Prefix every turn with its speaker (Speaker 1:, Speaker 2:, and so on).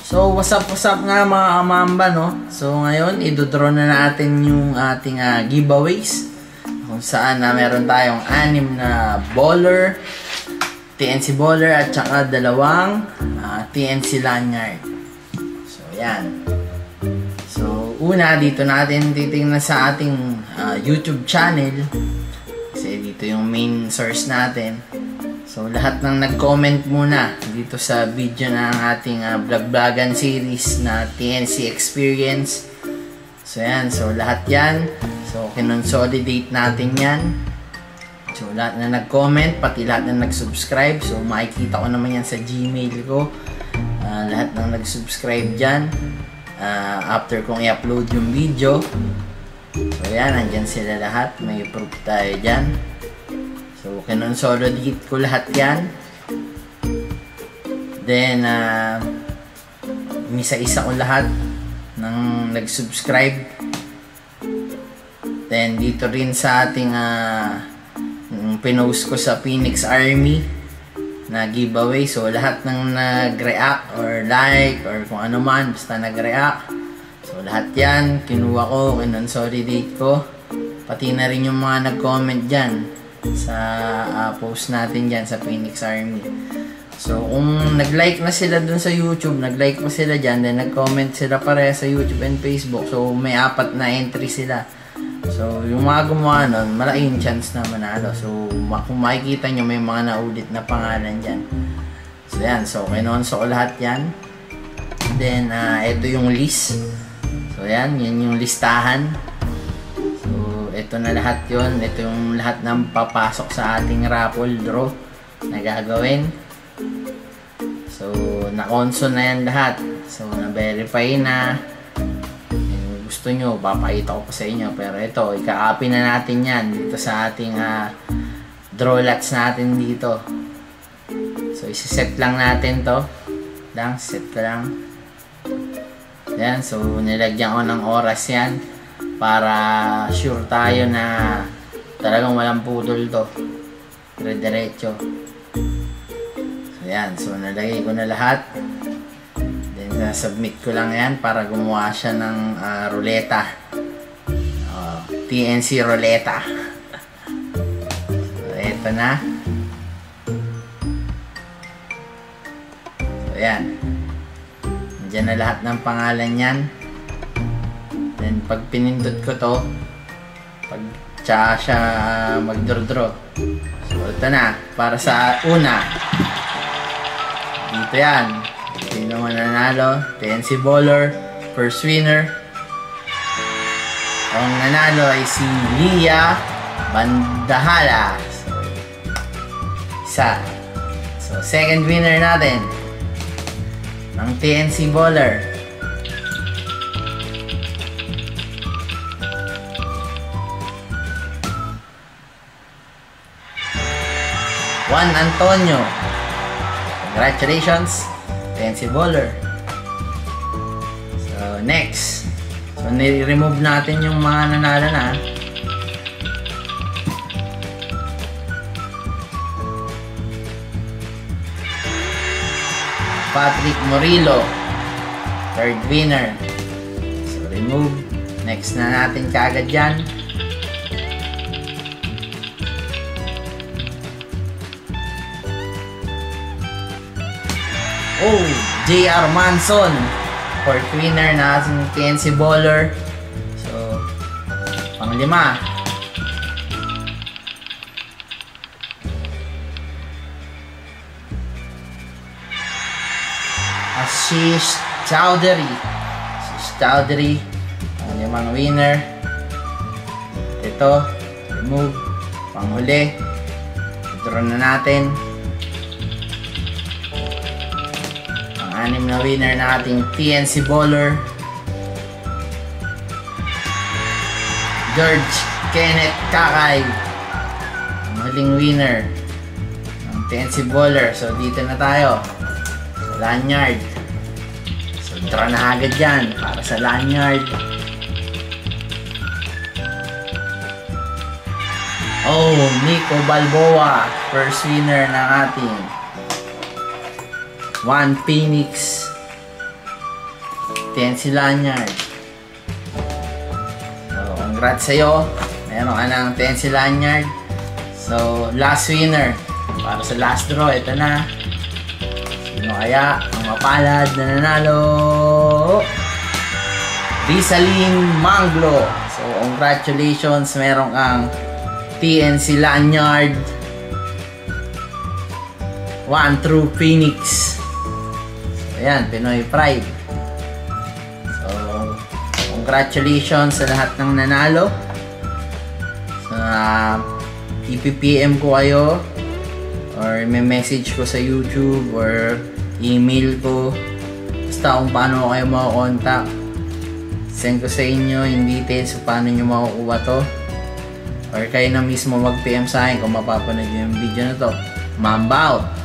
Speaker 1: So, what's up, what's up nga mga kamamba, no? So, ngayon, idodraw na natin yung ating ah, giveaways. Kung saan na meron tayong anim na baller, TNC baller, at saka dalawang ah, TNC lanyard. So, yan. So, una, dito natin titingnan sa ating ah, YouTube channel. Kasi dito yung main source natin. So, lahat ng nag-comment muna dito sa video ng ating uh, vlog-vlogan series na TNC Experience. So, yan. So, lahat yan. So, kinonsolidate natin yan. So, lahat na nag-comment, pati lahat na nag-subscribe. So, makikita ko naman yan sa Gmail ko. Ah, lahat ng nag-subscribe dyan. Ah, after kong i-upload yung video. So, yan. Nandyan sila lahat. May proof tayo dyan. So, kinonsolidate ko lahat yan. Then, uh, misa-isa ko lahat ng nag-subscribe. Then, dito rin sa ating uh, pinost ko sa Phoenix Army na giveaway. So, lahat ng nag-react or like or kung ano man, basta nag-react. So, lahat yan, kinuha ko, kinonsolidate ko. Pati na rin yung mga nag-comment dyan sa uh, post natin dyan sa Phoenix Army. So, kung nag-like na sila dun sa YouTube, nag-like pa sila dyan, then nag-comment sila pare sa YouTube and Facebook. So, may apat na entry sila. So, yung mga gumawa nun, malaking chance na manalo. So, kung makikita nyo, may mga naulit na pangalan dyan. So, yan. So, kinonso ko lahat yan. Then, uh, ito yung list. So, yan. Yan yung listahan ito na lahat yon ito yung lahat ng papasok sa ating raffle draw na gagawin. So na-console na yan lahat. So na-verify na. Yung gusto nyo papakita ko pa sa inyo. Pero ito ika-copy na natin yan dito sa ating uh, draw lots natin dito. So isa-set lang natin to. Lang set lang. Yan. So nilagyan ko ng oras yan para sure tayo na talagang walang putol to. Dire-diretso so yan. So nalagay ko na lahat. Then uh, submit ko lang yan para gumawa siya ng uh, ruleta. Uh, TNC ruleta. So eto na. So yan. Diyan na lahat ng pangalan yan Then, pag pinindot ko to, pag tsaka siya mag-draw-draw. So, ito na. Para sa una. Dito yan. Sino man nanalo? TNC Bowler. First winner. Ang nanalo ay si Lia Bandahala. So, isa. So, second winner natin. Ng TNC Bowler. Juan Antonio. Congratulations, Tensi Bowler. So, next. So, nire-remove natin yung mga nanalo na. Patrick Morillo. Third winner. So, remove. Next na natin kagad yan. Oh, JR Manson. Fourth winner na ating TNC Bowler. So, panglima. Ashish Chowdhury. Ashish Chowdhury. Panglimang winner. Ito, remove. Panghuli. Draw na natin. Anim na winner na ating TNC Bowler. George Kenneth Kakay. Huling winner ng TNC Bowler. So, dito na tayo. Lanyard. So, draw na agad yan para sa lanyard. Oh, Nico Balboa. First winner ng ating One Phoenix TNC Lanyard. So, congrats sa'yo. Meron ka ng TNC Lanyard. So, last winner. Para sa last draw, ito na. Sino kaya ang mapalad na nanalo? Rizaline Manglo. So, congratulations. Meron kang TNC Lanyard. One True Phoenix. So, ayan, Pinoy Pride. So, congratulations sa lahat ng nanalo. Sa ipipm ko kayo or may message ko sa YouTube or email ko basta kung paano kayo makakontak send ko sa inyo yung details kung paano nyo makukuha to or kayo na mismo mag PM sa akin kung mapapanood nyo yung video na to Mamba out!